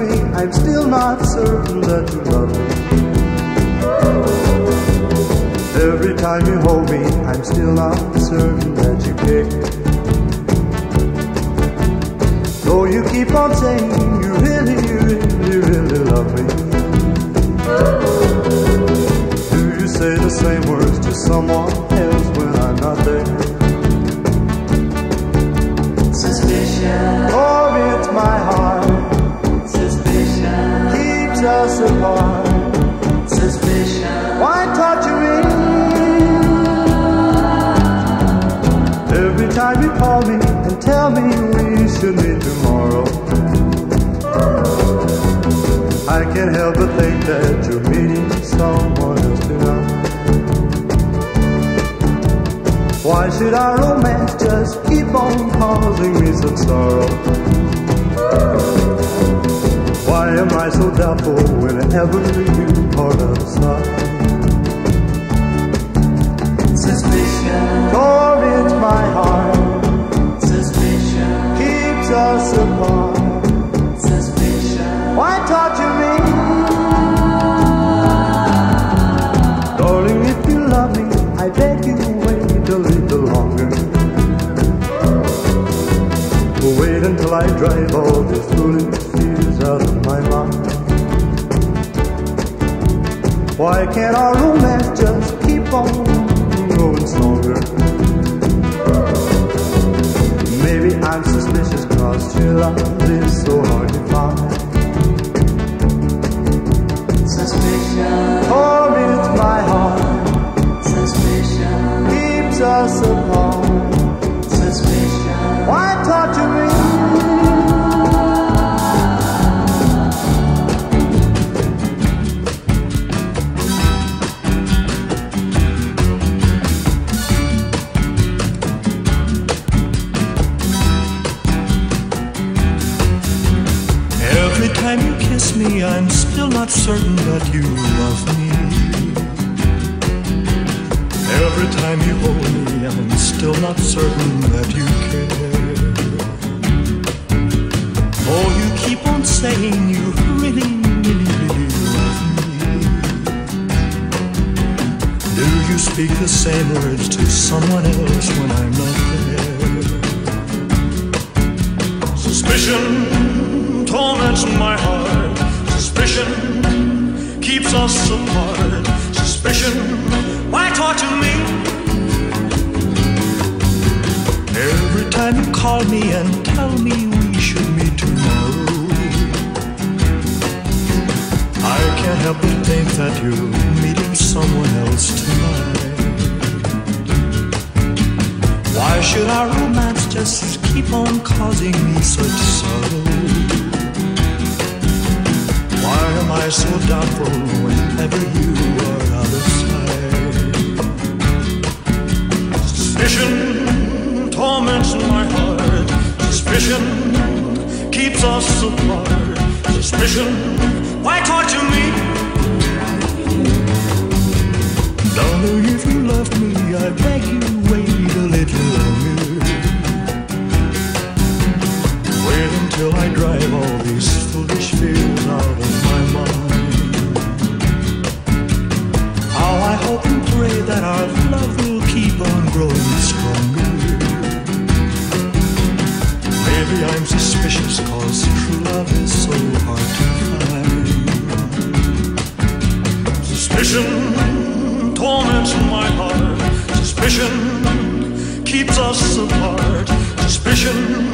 you me, I'm still not certain that you love me. Every time you hold me, I'm still not certain that you care. Though you keep on saying you really, really, really love me. Do you say the same words to someone us apart. suspicion. Why torture me? Every time you call me and tell me we should meet tomorrow. I can't help but think that you're meeting someone else tonight. Why should our romance just keep on causing me such sorrow? Why so doubtful whenever you are outside? Suspicion, For it's my heart suspicion, keeps us apart. suspicion. Why torture me? Why can't our romance just keep on growing stronger? Maybe I'm suspicious cause your love is so hard to find. Me, I'm still not certain that you love me. Every time you hold me, I'm still not certain that you care. Oh, you keep on saying you really, really, really love me. Do you speak the same words to someone else when I'm not there? Suspicion torments my heart. Keeps us apart. Suspicion, why torture me? Every time you call me and tell me we should meet tomorrow, I can't help but think that you're meeting someone else tonight. Why should our romance just keep on causing me such sorrow? Am I so doubtful whenever you are out of sight? Suspicion torments my heart. Suspicion keeps us apart. Suspicion, why torture me? Darling, if you love me, I beg you wait a little longer. Wait until I drive all these foolish fears Maybe I'm suspicious cause true love is so hard to find. Suspicion torments my heart. Suspicion keeps us apart. Suspicion